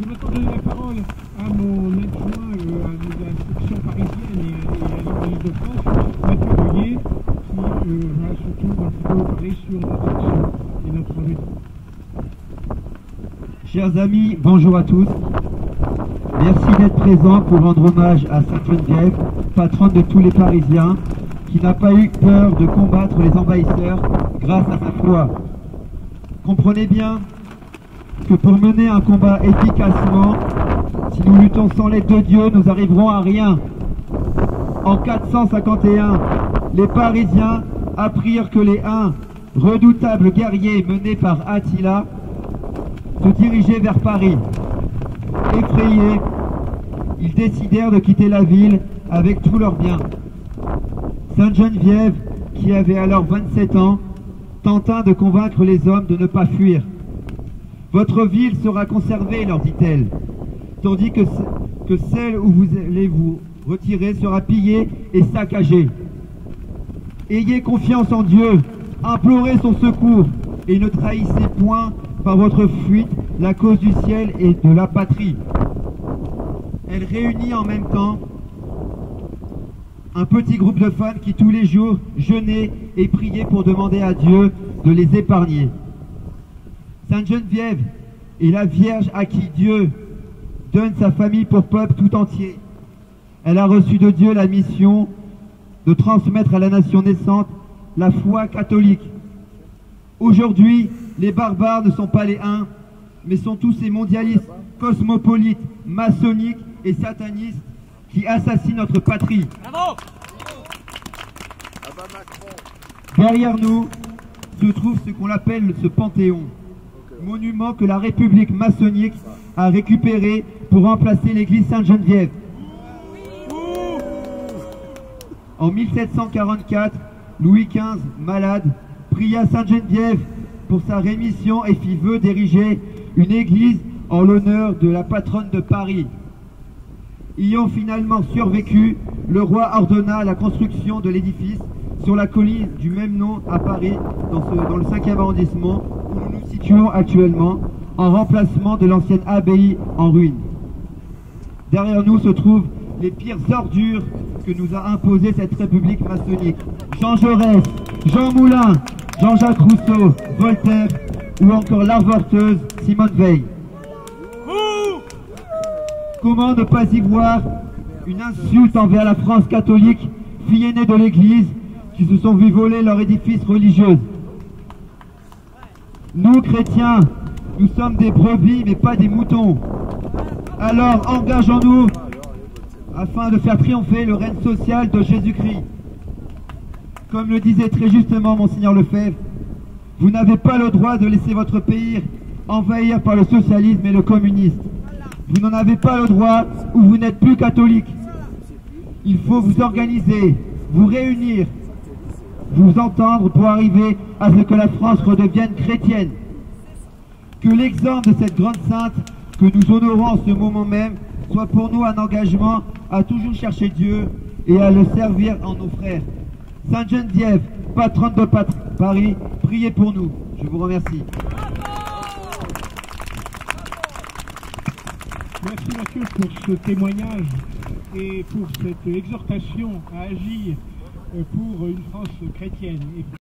Je vais donner la parole à mon adjoint euh, à la section parisienne et, à l'île de France, Mathieu Boyer, qui euh, va surtout un petit peu parler sur notre action et notre lutte. Chers amis, bonjour à tous. Merci d'être présents pour rendre hommage à Sainte Geneviève, patronne de tous les Parisiens, qui n'a pas eu peur de combattre les envahisseurs grâce à sa foi. Comprenez bien que pour mener un combat efficacement, si nous luttons sans l'aide de Dieu, nous arriverons à rien. En 451, les Parisiens apprirent que les Huns, redoutables guerriers menés par Attila, se dirigeaient vers Paris. Effrayés, ils décidèrent de quitter la ville avec tous leurs biens. Sainte Geneviève, qui avait alors 27 ans, tenta de convaincre les hommes de ne pas fuir. Votre ville sera conservée, leur dit-elle, tandis que, celle où vous allez vous retirer sera pillée et saccagée. Ayez confiance en Dieu, implorez son secours et ne trahissez point par votre fuite la cause du ciel et de la patrie. Elle réunit en même temps un petit groupe de femmes qui tous les jours jeûnaient et priaient pour demander à Dieu de les épargner. Sainte Geneviève est la Vierge à qui Dieu donne sa famille pour peuple tout entier. Elle a reçu de Dieu la mission de transmettre à la nation naissante la foi catholique. Aujourd'hui, les barbares ne sont pas les uns, mais sont tous ces mondialistes, cosmopolites, maçonniques et satanistes qui assassinent notre patrie. Derrière nous se trouve ce qu'on appelle ce Panthéon, monument que la République maçonnique a récupéré pour remplacer l'église Sainte-Geneviève. En 1744, Louis XV, malade, pria Sainte-Geneviève pour sa rémission et fit vœu d'ériger une église en l'honneur de la patronne de Paris. Ayant finalement survécu, le roi ordonna la construction de l'édifice sur la colline du même nom à Paris, dans, dans le 5e arrondissement, où nous nous situons actuellement, en remplacement de l'ancienne abbaye en ruine. Derrière nous se trouvent les pires ordures que nous a imposées cette république maçonnique. Jean Jaurès, Jean Moulin, Jean-Jacques Rousseau, Voltaire ou encore l'arvorteuse Simone Veil. Comment ne pas y voir une insulte envers la France catholique, fille aînée de l'Église, qui se sont vus voler leur édifice religieux Nous, chrétiens, nous sommes des brebis, mais pas des moutons. Alors engageons-nous afin de faire triompher le règne social de Jésus-Christ. Comme le disait très justement Monseigneur Lefebvre, vous n'avez pas le droit de laisser votre pays envahir par le socialisme et le communisme. Vous n'en avez pas le droit ou vous n'êtes plus catholique. Il faut vous organiser, vous réunir, vous entendre pour arriver à ce que la France redevienne chrétienne. Que l'exemple de cette grande sainte que nous honorons en ce moment même soit pour nous un engagement à toujours chercher Dieu et à le servir en nos frères. Sainte Geneviève, patronne de Paris, priez pour nous. Je vous remercie. Merci Mathieu pour ce témoignage et pour cette exhortation à agir pour une France chrétienne.